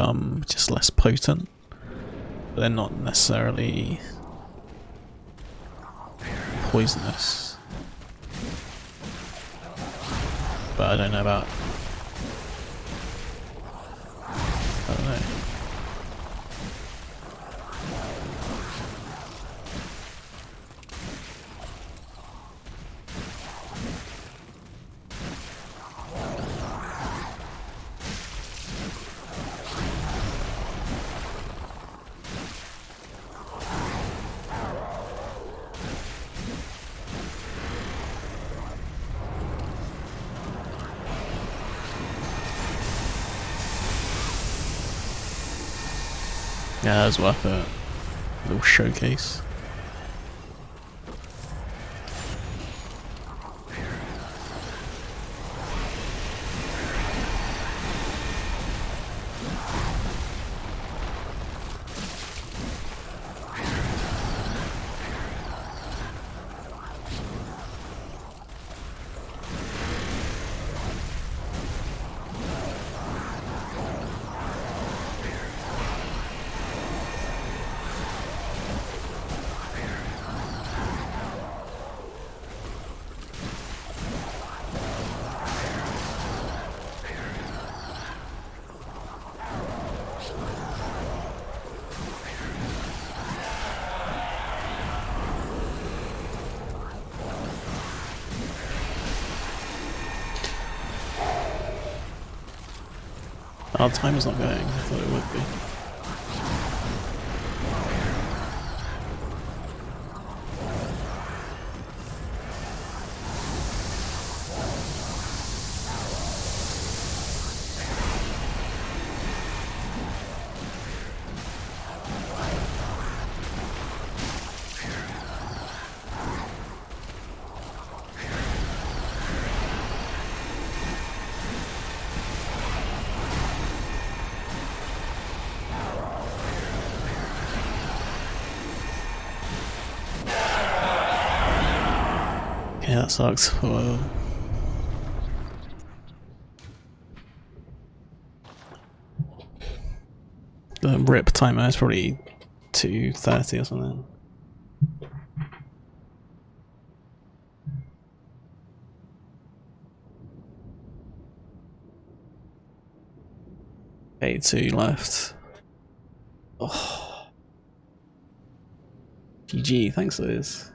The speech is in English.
become just less potent. But they're not necessarily poisonous. But I don't know about... Yeah, that's worth a little showcase. Our time is not going. I thought it would be. Yeah, that sucks. Well, the rip timer is probably 2.30 or something. Eight two left. Oh. GG, thanks Liz.